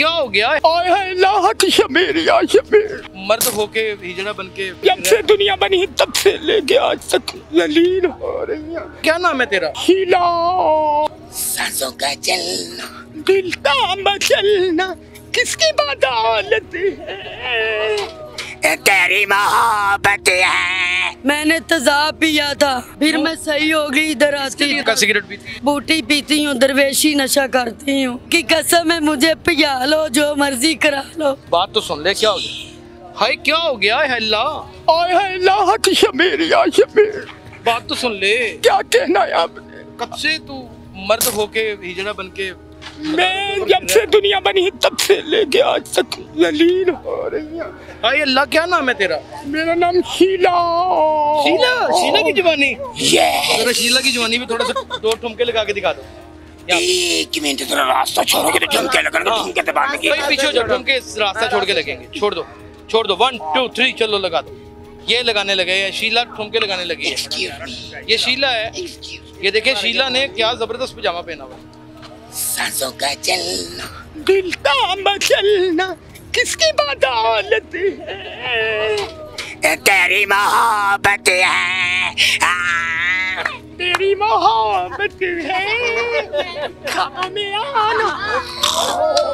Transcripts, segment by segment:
क्या हो गया है? मर्द होके हिजड़ा बन के जब से दुनिया बनी तब से लेके आज तक जलील हो रही है। क्या नाम है तेरा? हिला। सांसों का चलना। दिल का मचलना किसकी बदौलत है? तेरी मोहब्बत है। मैंने तेजाब पिया था। फिर मैं सही हो गई इधर आती हूँ सिगरेट पीती बूटी पीती हूँ दरवेशी नशा करती हूँ। कि कसम है मुझे पिया लो जो मर्ज़ी करा लो। बात तो सुन ले क्या हो गया? हाय क्या हो गया? है अल्लाह आय है लाहत शमीर या शमीर। बात तो सुन ले। क्या कहना है आपने? कब से तू मर्द होके हिजड़ा बन के मैं जब से दुनिया बनी तब से लेके आज तक जलील हो रही है। हाय अल्लाह क्या नाम है तेरा? मेरा नाम शीला। शीला? शीला की जवानी? ये शीला की जवानी भी थोड़ा सा दो ठुमके लगा के दिखा दो। एक मिनट थोड़ा रास्ता छोड़ोगे तो झुमके लगेंगे झुमके पीछे हो जाओ ठुमके इस रास्ता छोड़ के लगेंगे। छोड़ दो छोड़ दो। वन टू थ्री चलो लगा दो। ये लगाने लगे ये शीला ठुमके लगाने लगी है। ये शीला है। ये देखिए शीला ने क्या ज़बरदस्त पजामा पहना हुआ है। सांसों का चलना। दिल का मचलना किसकी बदौलत है? तेरी मोहब्बत है। तेरी मोहब्बत है। खाने आगे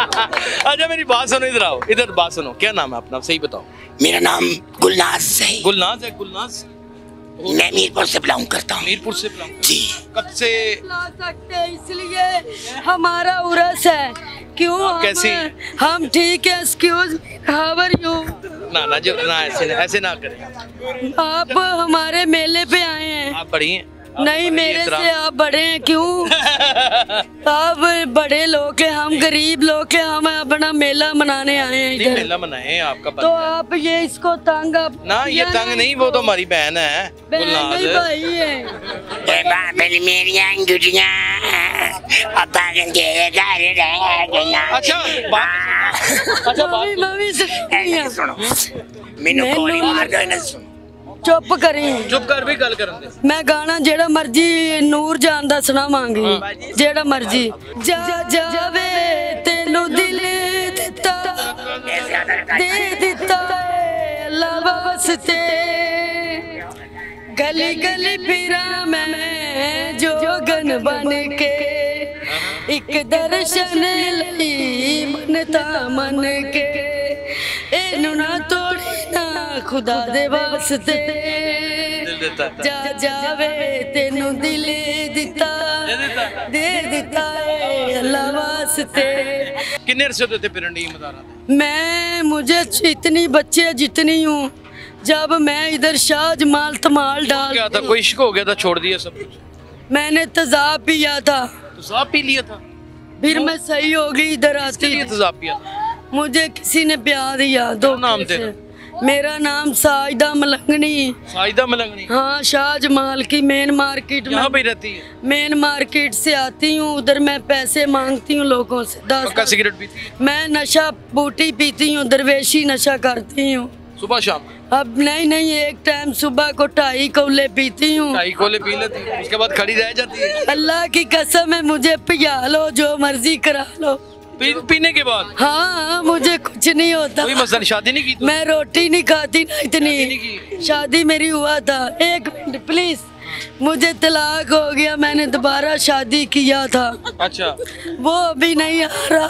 अच्छा मेरी बात सुनो इधर आओ इधर बात सुनो। क्या नाम है अपना? सही बताओ। मेरा नाम गुलनाज है। गुलनाज है गुलनाज? मैं मीरपुर से बिलोंग करता हूँ। मीरपुर से बिलोंग जी। कब से? ला सकते इसलिए हमारा उरस है। क्यों हम- कैसी? हम ठीक है एक्सक्यूज हावर यू ना ना जो ना ऐसे ना ऐसे ना करें। आप हमारे मेले पे आए हैं। आप बढ़िए आप नहीं मेरे। से आप बड़े हैं क्यों? आप बड़े लोग हैं हम गरीब लोग हैं हम अपना मेला मनाने आए हैं इधर। मेला मनाए आपका तो है। आप ये इसको तंग आप ना ये तंग नहीं वो तो हमारी बहन है बहन भाई है। अच्छा अच्छा मम्मी मम्मी सुनो। मैंने गोली मार दो ना सुनो ਚੁੱਪ ਕਰੀ। ਚੁੱਪ ਕਰ ਵੀ ਗੱਲ ਕਰਨ ਦੇ। ਮੈਂ ਗਾਣਾ ਜਿਹੜਾ ਮਰਜ਼ੀ ਨੂਰ ਜਾਨ ਦਾ ਸੁਣਾਵਾਂਗੀ ਜਿਹੜਾ ਮਰਜ਼ੀ। ਜਾ ਜਾਵੇ ਤੈਨੂੰ ਦਿਲ ਦਿੱਤਾ ਦੇ ਦਿੱਤਾ ਅੱਲਾ ਵਾਸਤੇ। ਗਲੀ ਗਲੀ ਫਿਰਾਂ ਮੈਂ ਜੋਗਨ ਬਣ ਕੇ ਇੱਕ ਦਰਸ਼ਨ ਲਈ ਮਨ ਤਾਂ ਮਨ ਕੇ। खुदा दे वास्ते जा जावे तेनु दिल दिता। दे दिता अल्लाह वास्ते। कितने अरसे तो थे पिरंडी मदारा मैं मुझे इतनी बच्चे जितनी हूँ। जब मैं इधर शाज माल तमाल डाल गया था कोई इश्क हो गया था छोड़ दिया सब कुछ। मैंने तजाब पिया था। तजाब पी लिया था? फिर तो मैं सही हो गई इधर आती तेजाब पिया मुझे किसी ने प्यार दिया दो नाम थे ना? मेरा नाम साजिदा मलंगनी। साजिदा मलंगनी? हाँ शाहजमाल की मेन मार्केट में। पे रहती है? मेन मार्केट से आती हूँ उधर मैं पैसे मांगती हूँ लोगों से दस सिगरेट पीती है? मैं नशा बूटी पीती हूँ दरवेशी नशा करती हूँ। सुबह शाम? अब नहीं नहीं एक टाइम सुबह को ढाई कोले पीती हूँ। ढाई कोले पी लेती उसके बाद खड़ी रह जाती है? अल्लाह की कसम है मुझे पिया लो जो मर्ज़ी करा लो। पी, पीने के बाद? हाँ मुझे कुछ नहीं होता। कोई मसला शादी नहीं की तो मैं रोटी नहीं खाती ना इतनी। शादी मेरी हुआ था। एक मिनट प्लीज़ मुझे तलाक हो गया मैंने दोबारा शादी किया था। अच्छा। वो अभी नहीं आ रहा।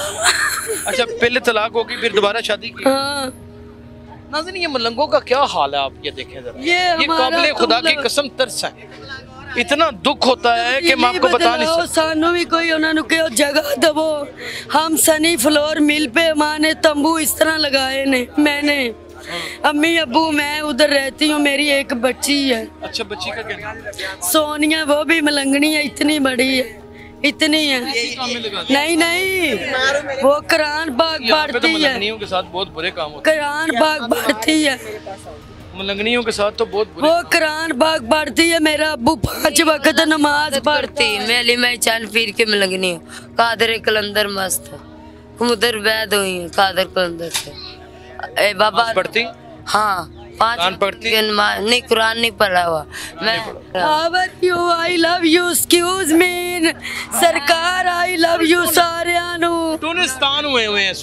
अच्छा पहले तलाक होगी फिर दोबारा शादी की? हाँ। नाज़रीन ये मलंगों का क्या हाल है आप? ये देखें जरा। ये ये काबिल खुदा की कसम तरस है। इतना दुख होता है कि मैं आपको बता नहीं ਬਦਲਾਓ, सकता ਸਾਨੂੰ ਵੀ ਕੋਈ ਉਹਨਾਂ ਨੂੰ ਕਿਹੋ ਜਗ੍ਹਾ ਦਵੋ ਹਮ सनी फ्लोर मिल पे माँ ने तंबू इस तरह लगाए ने मैंने अम्मी अब्बू मैं उधर रहती हूँ मेरी एक बच्ची है अच्छा बच्ची का क्या नाम है? सोनिया वो भी मलंगनी है इतनी बड़ी है इतनी है काम में लगा दिया। नहीं नहीं वो करान बाग यहाँ पे तो बढ़ती है मलंगनियों के साथ बहुत बुरे काम होते करान बाग बढ़ती है हैं मलंगनियों के साथ तो बहुत वो कुरान पाक पढ़ती है मेरा अबू पाँच वक्त नमाज़ पढ़ती मैं अली मैं चाँद फिर के मलंगनी हूँ कादर कलंदर मस्त कुमुदर वैद हुई हूँ कादर कलंदर से। ए बाबा पढ़ती? हाँ नहीं कुरान नहीं पढ़ा हुआ। मैं our you I love you excuse mean सरकार आई लव यू सारे हुए हुए हैं